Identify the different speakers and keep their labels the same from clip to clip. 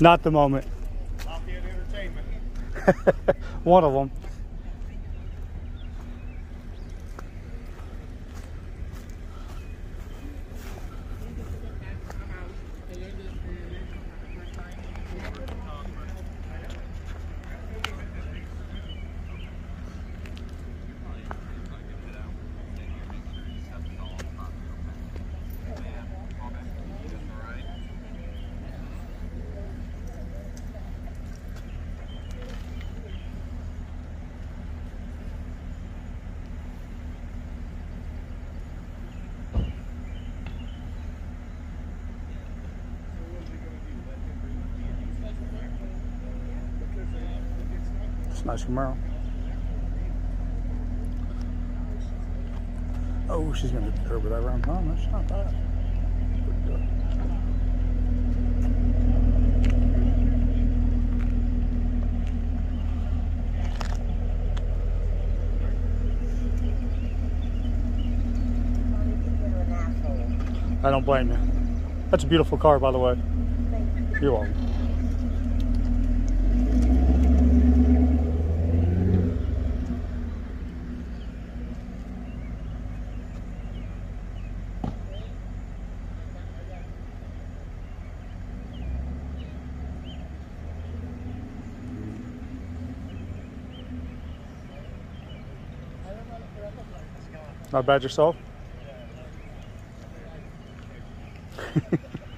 Speaker 1: Not the moment. One of them. Nice Camaro. Oh, she's gonna hit the with that round palm. That's not bad. I don't blame you. That's a beautiful car, by the way. You're welcome. Not bad yourself?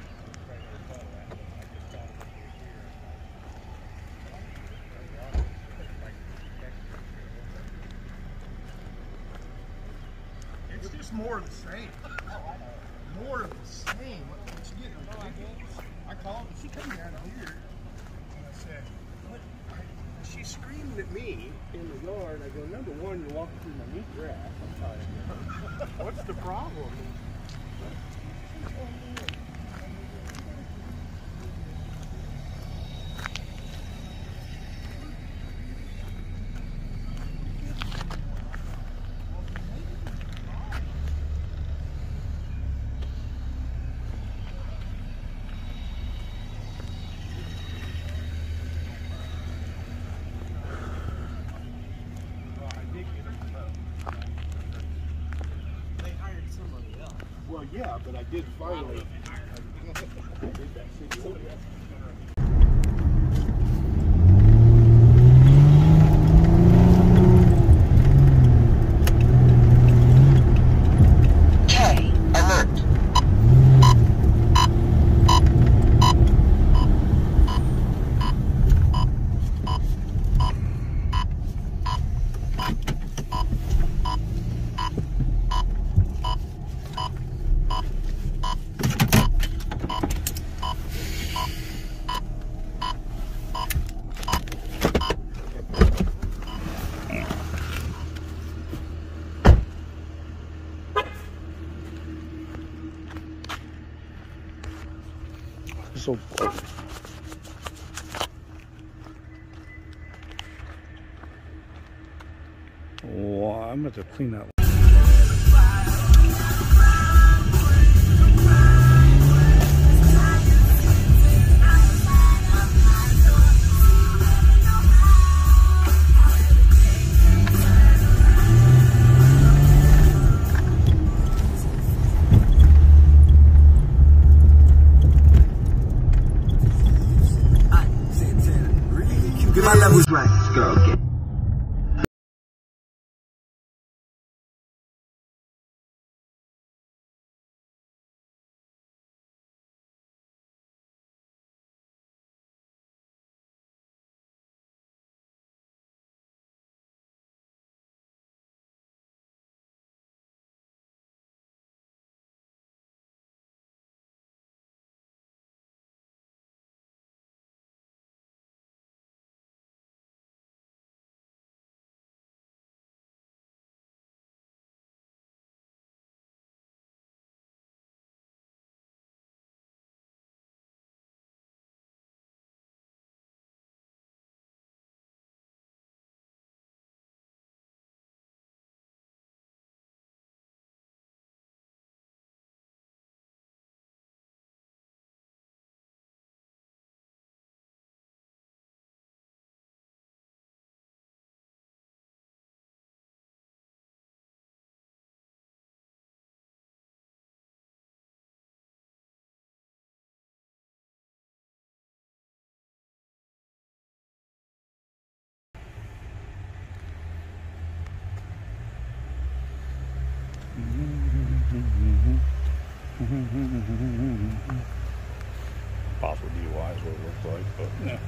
Speaker 2: but I did finally.
Speaker 1: Clean that.
Speaker 2: Possible DUI is what it looks like, but yeah.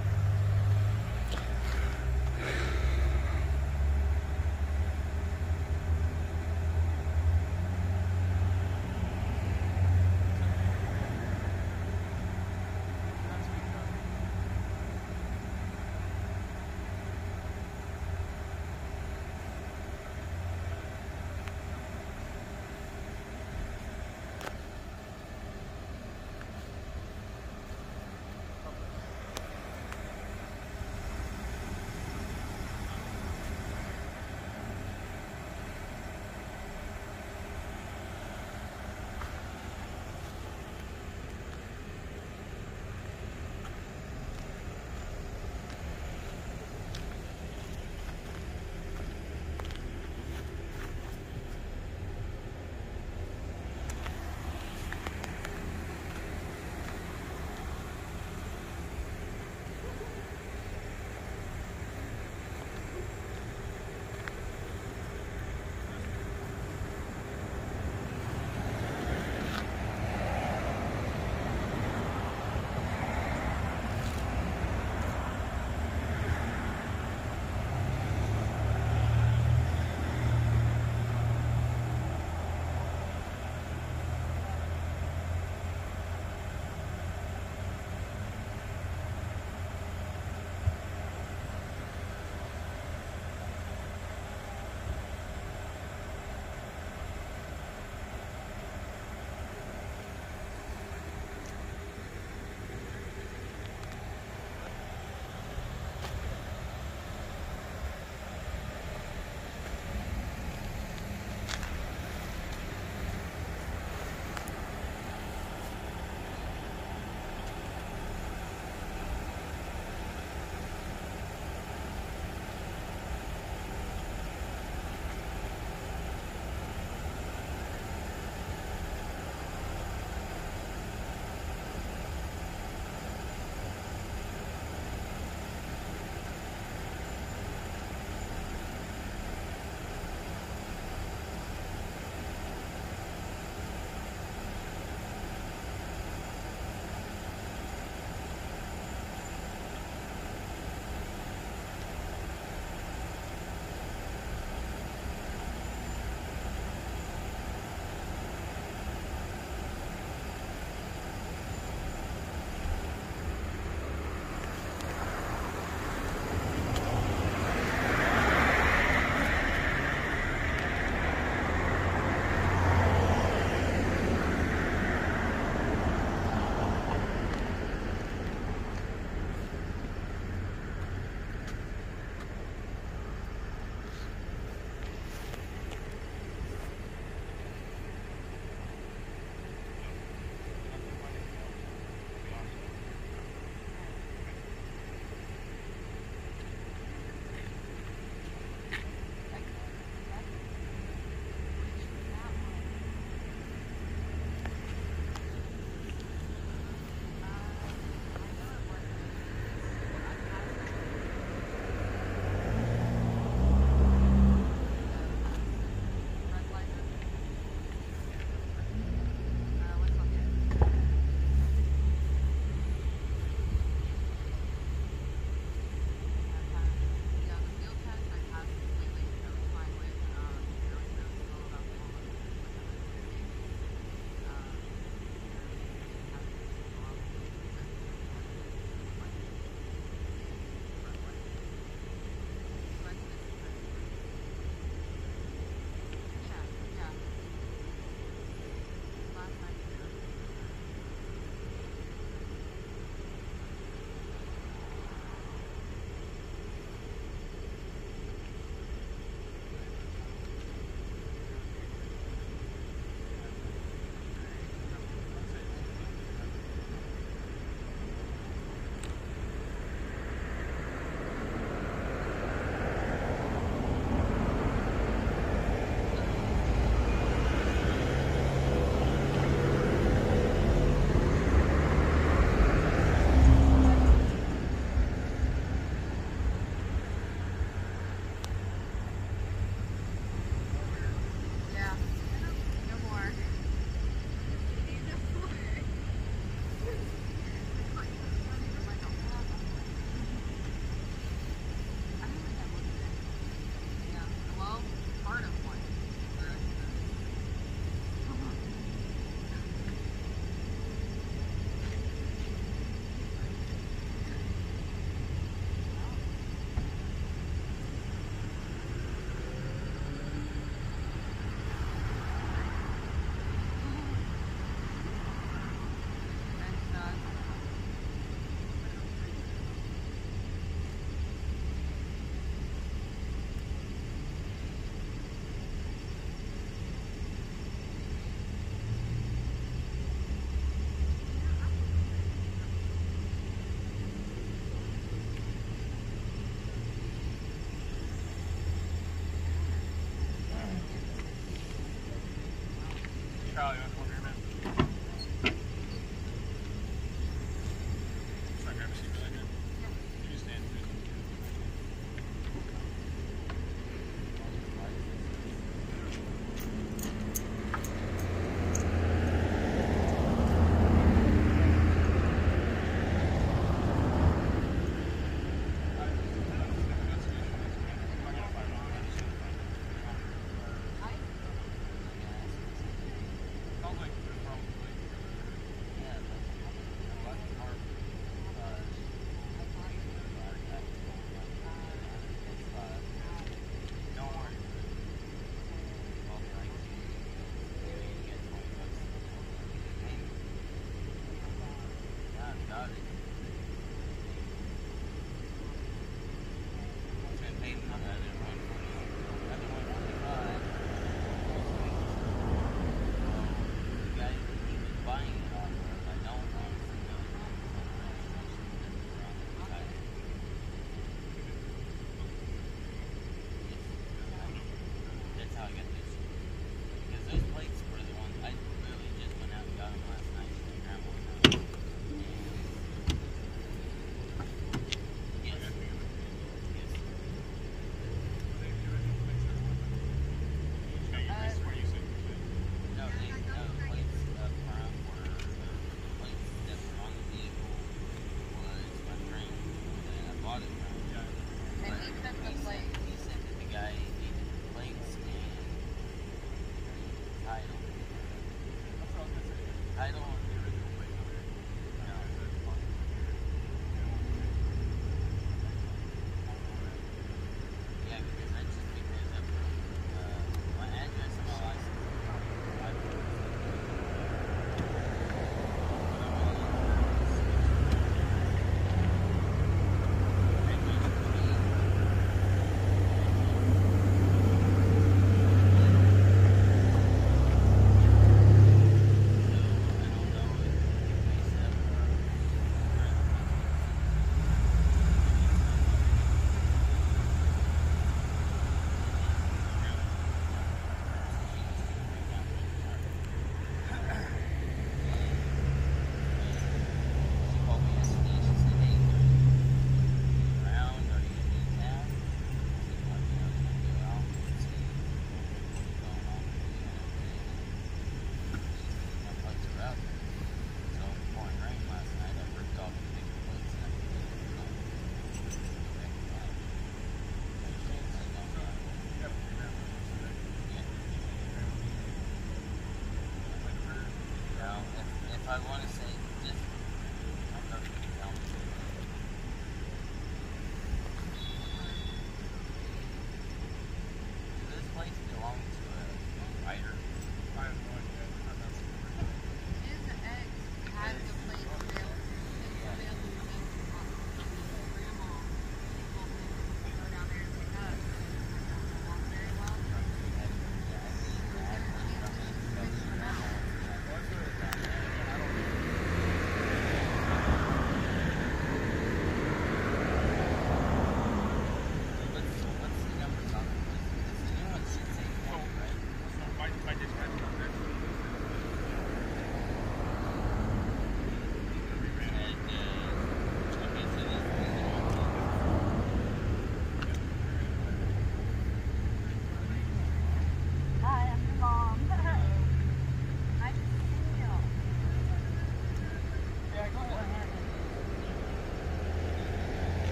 Speaker 3: Australia.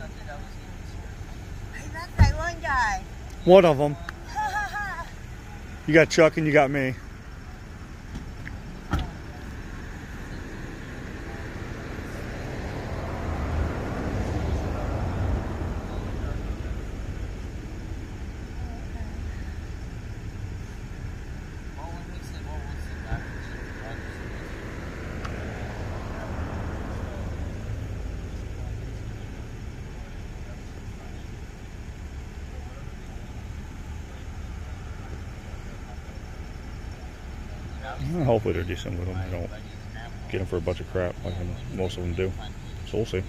Speaker 3: I that. One
Speaker 4: of them. you got Chuck and you got me.
Speaker 3: decent with them. I don't get them for a bunch of crap like most of them do. So we'll see.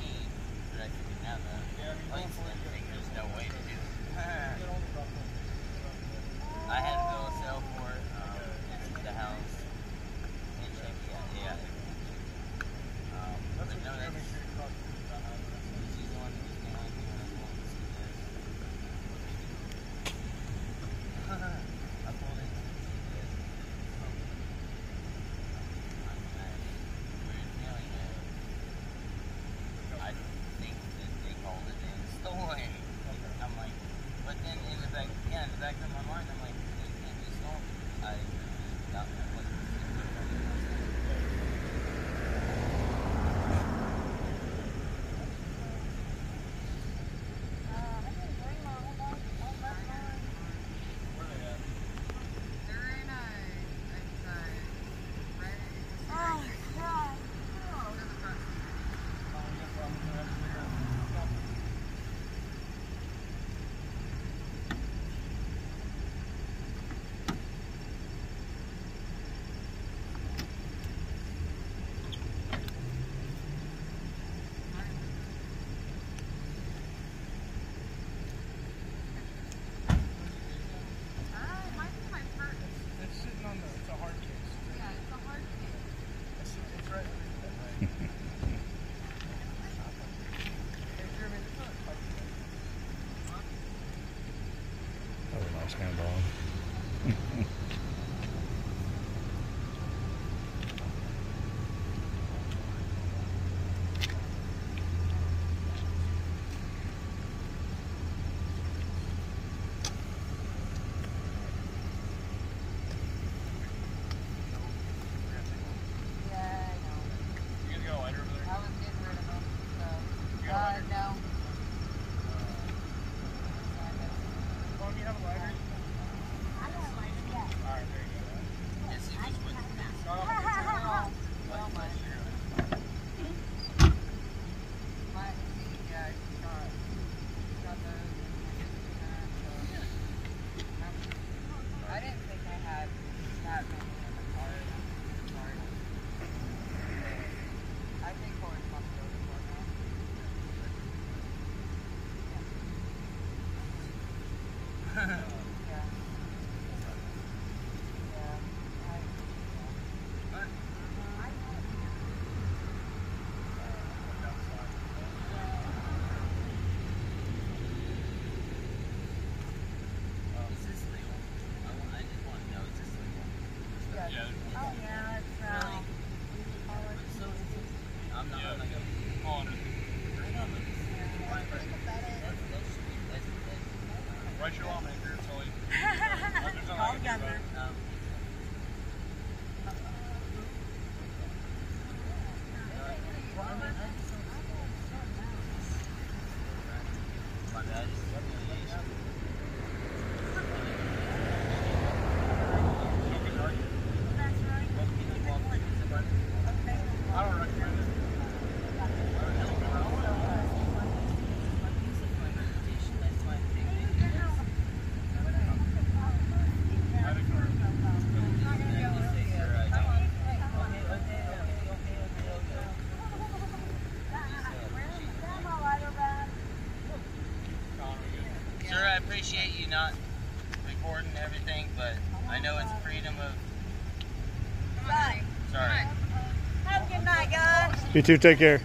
Speaker 3: You too. Take care.